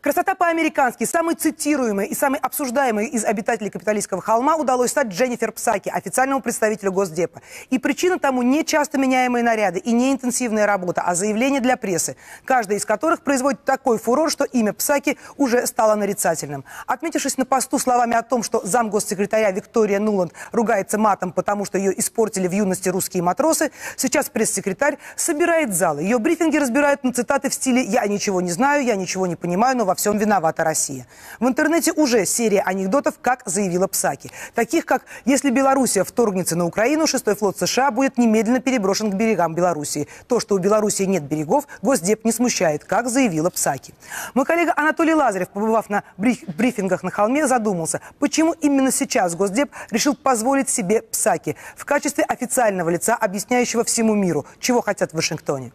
Красота по-американски, самый цитируемый и самый обсуждаемый из обитателей капиталистского холма удалось стать Дженнифер Псаки, официальному представителю Госдепа. И причина тому не часто меняемые наряды и не интенсивная работа, а заявления для прессы, каждая из которых производит такой фурор, что имя Псаки уже стало нарицательным. Отметившись на посту словами о том, что зам госсекретаря Виктория Нуланд ругается матом, потому что ее испортили в юности русские матросы, сейчас пресс-секретарь собирает зал. Ее брифинги разбирают на цитаты в стиле «я ничего не знаю, я ничего не понимаю, но во всем виновата Россия». В интернете уже серия анекдотов, как заявила Псаки. Таких, как «если Белоруссия вторгнется на Украину, шестой флот США будет немедленно переброшен к берегам Белоруссии». То, что у Белоруссии нет берегов, Госдеп не смущает, как заявила Псаки. Мой коллега Анатолий Лазарев, побывав на брифингах на холме, задумался, почему именно сейчас Госдеп решил позволить себе Псаки в качестве официального лица, объясняющего всему миру, чего хотят в Вашингтоне.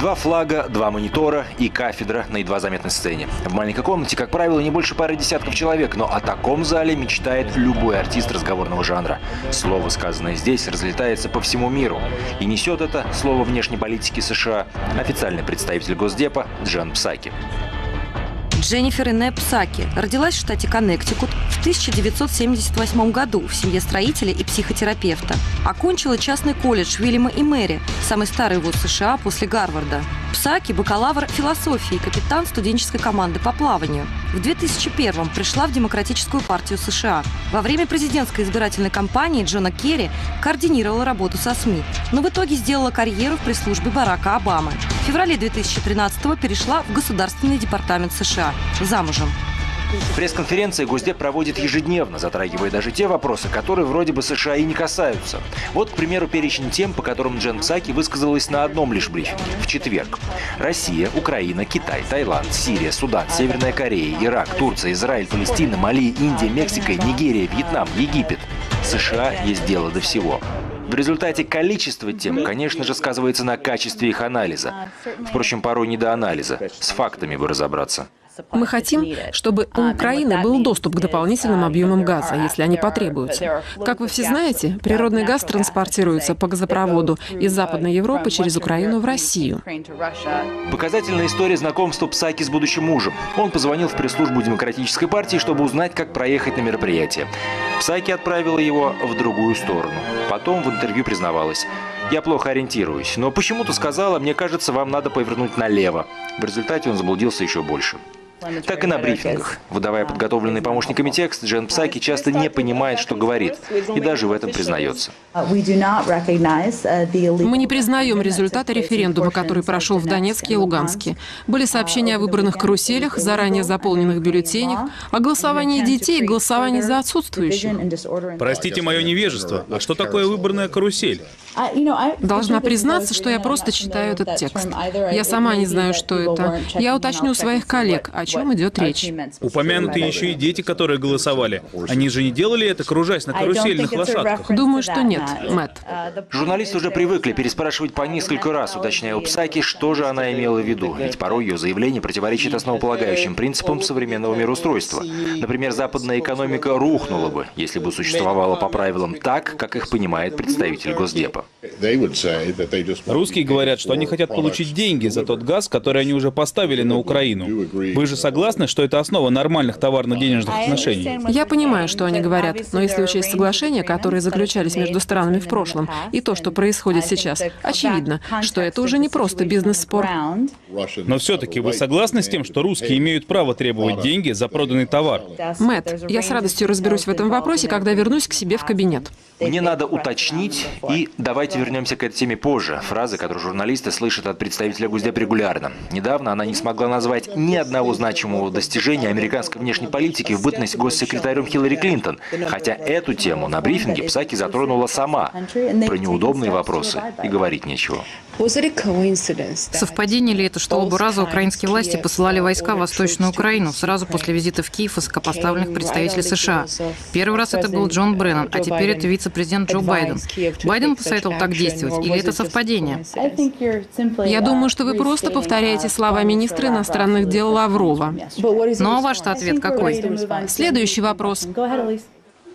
Два флага, два монитора и кафедра на едва заметной сцене. В маленькой комнате, как правило, не больше пары десятков человек, но о таком зале мечтает любой артист разговорного жанра. Слово, сказанное здесь, разлетается по всему миру. И несет это слово внешней политики США официальный представитель Госдепа Джан Псаки. Дженнифер Инне Псаки родилась в штате Коннектикут в 1978 году в семье строителя и психотерапевта. Окончила частный колледж Уильяма и Мэри, самый старый вуз США после Гарварда. Псаки – бакалавр философии капитан студенческой команды по плаванию. В 2001-м пришла в Демократическую партию США. Во время президентской избирательной кампании Джона Керри координировала работу со СМИ, но в итоге сделала карьеру в пресс-службе Барака Обамы. Феврале 2013-го перешла в Государственный департамент США. Замужем. Пресс-конференции Госдеп проводит ежедневно, затрагивая даже те вопросы, которые вроде бы США и не касаются. Вот, к примеру, перечень тем, по которым Джен Псаки высказалась на одном лишь брифинге – в четверг. Россия, Украина, Китай, Таиланд, Сирия, Судан, Северная Корея, Ирак, Турция, Израиль, Палестина, Мали, Индия, Мексика, Нигерия, Вьетнам, Египет. США есть дело до всего. В результате количество тем, конечно же, сказывается на качестве их анализа. Впрочем, порой не до анализа. С фактами бы разобраться. Мы хотим, чтобы у Украины был доступ к дополнительным объемам газа, если они потребуются. Как вы все знаете, природный газ транспортируется по газопроводу из Западной Европы через Украину в Россию. Показательная история знакомства Псаки с будущим мужем. Он позвонил в пресс-службу Демократической партии, чтобы узнать, как проехать на мероприятие. Псаки отправила его в другую сторону. Потом в интервью признавалась. Я плохо ориентируюсь, но почему-то сказала, мне кажется, вам надо повернуть налево. В результате он заблудился еще больше. Так и на брифингах. Выдавая подготовленный помощниками текст, Джен Псаки часто не понимает, что говорит, и даже в этом признается. Мы не признаем результаты референдума, который прошел в Донецке и Луганске. Были сообщения о выбранных каруселях, заранее заполненных бюллетенях, о голосовании детей и голосовании за отсутствующих. Простите мое невежество, а что такое выборная карусель? Должна признаться, что я просто читаю этот текст. Я сама не знаю, что это. Я уточню у своих коллег, о чем идет речь. Упомянуты еще и дети, которые голосовали. Они же не делали это, кружась на карусельных лошадках? Думаю, что нет, Мэтт. Журналисты уже привыкли переспрашивать по несколько раз, уточняя у Псаки, что же она имела в виду. Ведь порой ее заявление противоречит основополагающим принципам современного мироустройства. Например, западная экономика рухнула бы, если бы существовала по правилам так, как их понимает представитель Госдепа. Русские говорят, что они хотят получить деньги за тот газ, который они уже поставили на Украину. Вы же согласны, что это основа нормальных товарно-денежных отношений? Я понимаю, что они говорят, но если учесть соглашения, которые заключались между странами в прошлом, и то, что происходит сейчас, очевидно, что это уже не просто бизнес-спор. Но все-таки вы согласны с тем, что русские имеют право требовать деньги за проданный товар? Мэтт, я с радостью разберусь в этом вопросе, когда вернусь к себе в кабинет. Мне надо уточнить, и давайте вернемся к этой теме позже. Фразы, которые журналисты слышат от представителя Госдеп регулярно. Недавно она не смогла назвать ни одного значимого достижения американской внешней политики в бытность госсекретарем Хиллари Клинтон, хотя эту тему на брифинге Псаки затронула сама. Про неудобные вопросы и говорить нечего. Совпадение ли это, что оба раза украинские власти посылали войска в Восточную Украину сразу после визита в Киев высокопоставленных представителей США? Первый раз это был Джон Бреннан, а теперь это вице-президент Джо Байден. Байден посоветовал так действовать, или это совпадение? Я думаю, что вы просто повторяете слова министра иностранных дел Лаврова. Ну а ваш ответ какой? Следующий вопрос.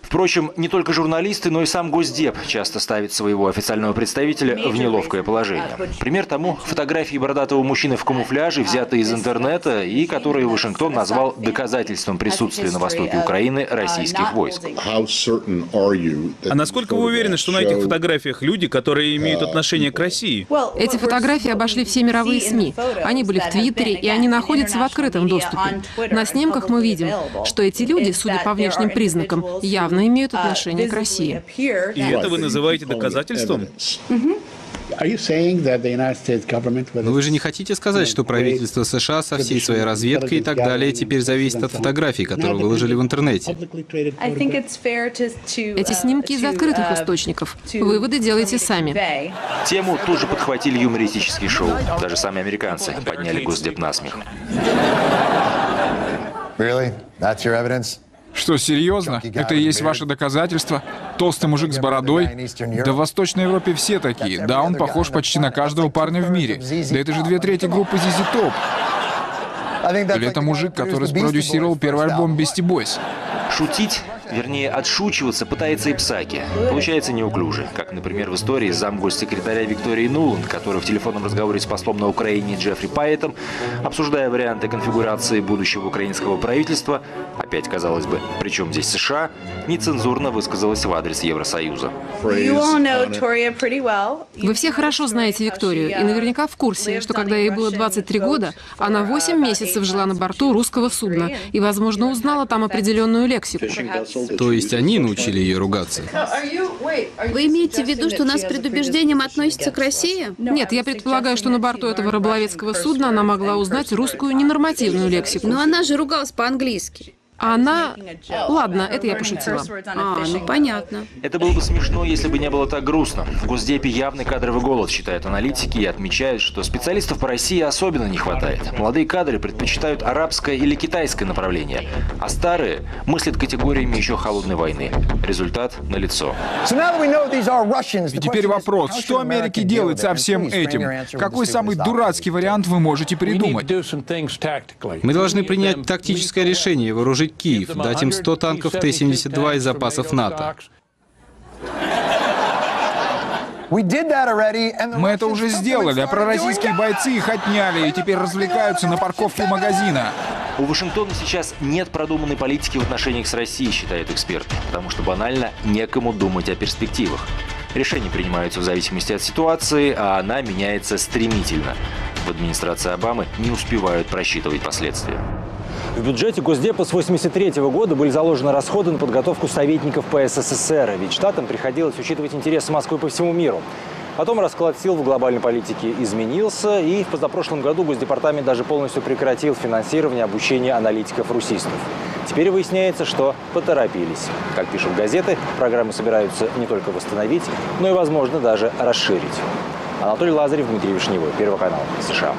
Впрочем, не только журналисты, но и сам Госдеп часто ставит своего официального представителя в неловкое положение. Пример тому – фотографии бородатого мужчины в камуфляже, взятые из интернета и которые Вашингтон назвал доказательством присутствия на востоке Украины российских войск. А насколько вы уверены, что на этих фотографиях люди, которые имеют отношение к России? Эти фотографии обошли все мировые СМИ. Они были в Твиттере, и они находятся в открытом доступе. На снимках мы видим, что эти люди, судя по внешним признакам, явно явно имеют отношение к России. И это вы называете доказательством? Но вы же не хотите сказать, что правительство США со всей своей разведкой и так далее теперь зависит от фотографий, которые выложили в интернете? Эти снимки из открытых источников. Выводы делайте сами. Тему тут же подхватили юмористические шоу. Даже сами американцы подняли Госдеп на смех. Really? That's your evidence? Что, серьезно? Это и есть ваше доказательство? Толстый мужик с бородой? Да в Восточной Европе все такие. Да, он похож почти на каждого парня в мире. Да это же две трети группы ZZ Top. Или это мужик, который спродюсировал первый альбом Beastie Boys? Шутить Вернее, отшучиваться пытается и Псаки. Получается неуклюже, как, например, в истории с замгоссекретаря Виктории Нуланд, который в телефонном разговоре с послом на Украине Джеффри Пайетом, обсуждая варианты конфигурации будущего украинского правительства, опять, казалось бы, причем здесь США, нецензурно высказалась в адрес Евросоюза. Вы все хорошо знаете Викторию и наверняка в курсе, что когда ей было 23 года, она 8 месяцев жила на борту русского судна и, возможно, узнала там определенную лексику. То есть они научили ее ругаться? Вы имеете в виду, что у нас с предубеждением относятся к России? Нет, я предполагаю, что на борту этого рыболовецкого судна она могла узнать русскую ненормативную лексику. Но она же ругалась по-английски. Она... Ладно, это я пошутила. А, ну понятно. Это было бы смешно, если бы не было так грустно. В Госдепе явный кадровый голод, считают аналитики, и отмечают, что специалистов по России особенно не хватает. Молодые кадры предпочитают арабское или китайское направление, а старые мыслят категориями еще холодной войны. Результат налицо. И теперь вопрос, что Америке делать со всем этим? Какой самый дурацкий вариант вы можете придумать? Мы должны принять тактическое решение вооружить окружить Киев, дать им 100 танков Т-72 из запасов НАТО. Мы это уже сделали, а пророссийские бойцы их отняли и теперь развлекаются на парковке магазина. У Вашингтона сейчас нет продуманной политики в отношениях с Россией, считают эксперты, потому что банально некому думать о перспективах. Решения принимаются в зависимости от ситуации, а она меняется стремительно. В администрации Обамы не успевают просчитывать последствия. В бюджете Госдепа с 1983 года были заложены расходы на подготовку советников по СССР, ведь штатам приходилось учитывать интересы Москвы по всему миру. Потом расклад сил в глобальной политике изменился, и в позапрошлом году Госдепартамент даже полностью прекратил финансирование обучения аналитиков-русистов. Теперь выясняется, что поторопились. Как пишут газеты, программы собираются не только восстановить, но и, возможно, даже расширить. Анатолий Лазарев, Дмитрий Вишневой, Первый канал, США.